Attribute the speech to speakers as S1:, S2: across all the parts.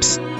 S1: tips.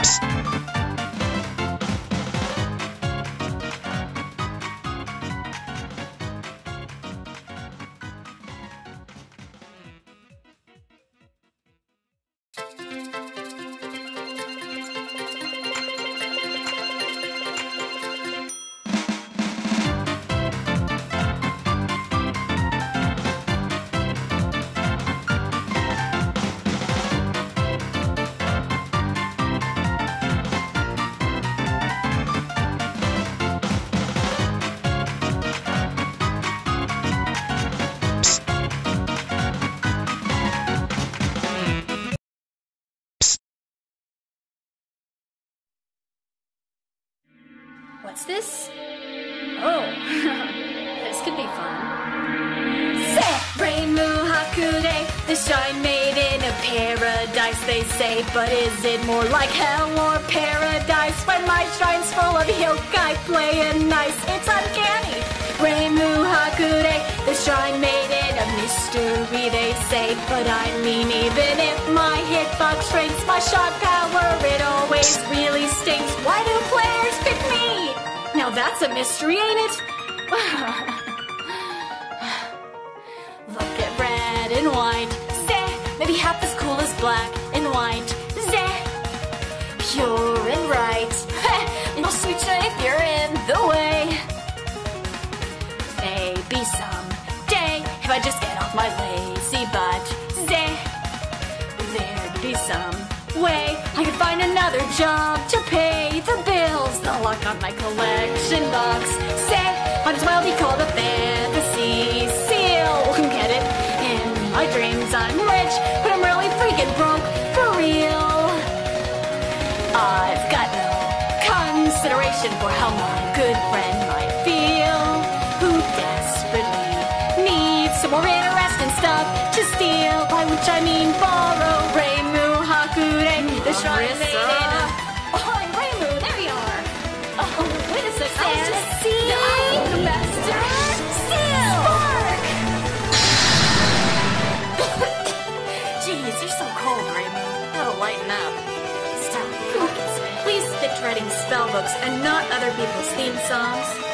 S1: Tips What's this? Oh, this could be fun. Say! Reimu Hakurei, the shrine made in a paradise, they say. But is it more like hell or paradise when my shrine's full of yokai playing nice? It's uncanny. Reimu Hakurei, the shrine made in a mystery, they say. But I mean, even if my hitbox shrinks, my shot power, it always really stinks. Why do players pick me? Now that's a mystery, ain't it? Look at red and white. Zeh, maybe half as cool as black and white. Zeh, pure and right. and I'll if you're in the way. Maybe someday, if I just get off my lazy butt. Zeh, there'd be some way I could find another job to pay the bills. The lock on my collection box. Say, might as well be called a fantasy seal. Get it? In my dreams, I'm rich, but I'm really freaking broke for real. I've got no consideration for how my good friend books and not other people's theme songs.